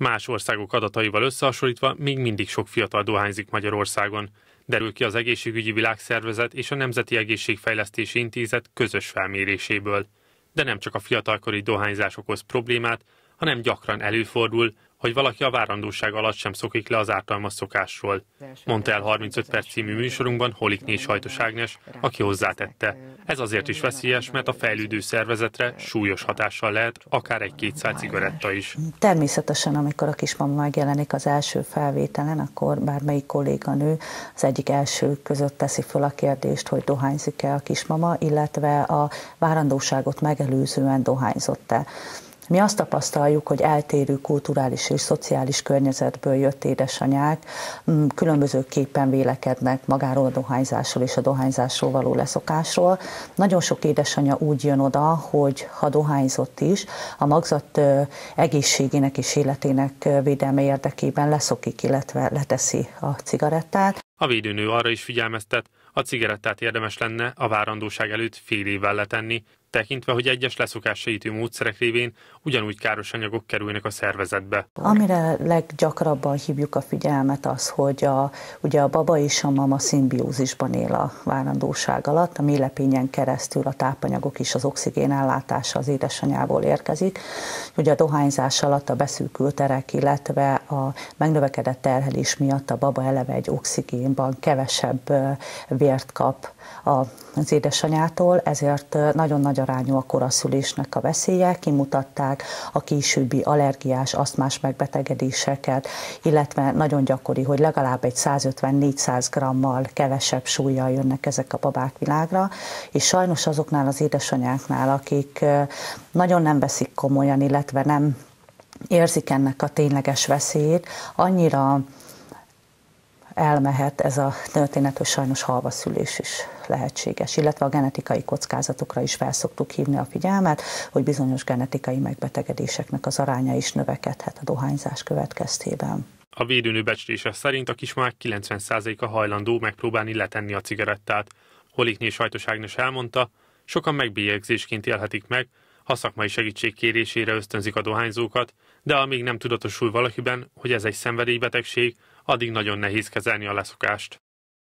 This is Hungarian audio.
Más országok adataival összehasonlítva még mindig sok fiatal dohányzik Magyarországon. Derül ki az Egészségügyi Világszervezet és a Nemzeti Egészségfejlesztési Intézet közös felméréséből. De nem csak a fiatalkori dohányzás okoz problémát, hanem gyakran előfordul, hogy valaki a várandóság alatt sem szokik le az ártalmas szokásról. Mondta el 35 perc című műsorunkban Holikné Sajtos Ágnes, aki hozzátette. Ez azért is veszélyes, mert a fejlődő szervezetre súlyos hatással lehet, akár egy 200 cigaretta is. Természetesen, amikor a kismama megjelenik az első felvételen, akkor bármelyik kolléganő az egyik első között teszi föl a kérdést, hogy dohányzik-e a kismama, illetve a várandóságot megelőzően dohányzott-e. Mi azt tapasztaljuk, hogy eltérő kulturális és szociális környezetből jött édesanyák mm, különbözőképpen vélekednek magáról a dohányzásról és a dohányzásról való leszokásról. Nagyon sok édesanyja úgy jön oda, hogy ha dohányzott is, a magzat egészségének és életének védelme érdekében leszokik, illetve leteszi a cigarettát. A védőnő arra is figyelmeztet, a cigarettát érdemes lenne a várandóság előtt fél évvel letenni, tekintve, hogy egyes leszokássaítő módszerek révén ugyanúgy káros anyagok kerülnek a szervezetbe. Amire leggyakrabban hívjuk a figyelmet az, hogy a, ugye a baba és a mama szimbiózisban él a várandóság alatt, a mélepényen keresztül a tápanyagok és az oxigén ellátása az édesanyából érkezik. Ugye a dohányzás alatt a beszűkült terek, illetve a megnövekedett terhelés miatt a baba eleve egy oxigénban kevesebb vért kap az édesanyától, ezért nagyon nagy arányú a koraszülésnek a veszélye, kimutatták a későbbi allergiás, asztmás megbetegedéseket, illetve nagyon gyakori, hogy legalább egy 150-400 grammal kevesebb súlyjal jönnek ezek a babák világra, és sajnos azoknál az édesanyáknál, akik nagyon nem veszik komolyan, illetve nem érzik ennek a tényleges veszélyét, annyira elmehet ez a történet, hogy sajnos halvaszülés is lehetséges, illetve a genetikai kockázatokra is felszoktuk hívni a figyelmet, hogy bizonyos genetikai megbetegedéseknek az aránya is növekedhet a dohányzás következtében. A védőnő becslése szerint a kismák 90%-a hajlandó megpróbálni letenni a cigarettát. Holikné Sajtos Ágnes elmondta, sokan megbélyegzésként élhetik meg, ha szakmai segítség kérésére ösztönzik a dohányzókat, de amíg nem tudatosul valakiben, hogy ez egy szenvedélybetegség, addig nagyon nehéz kezelni a leszokást.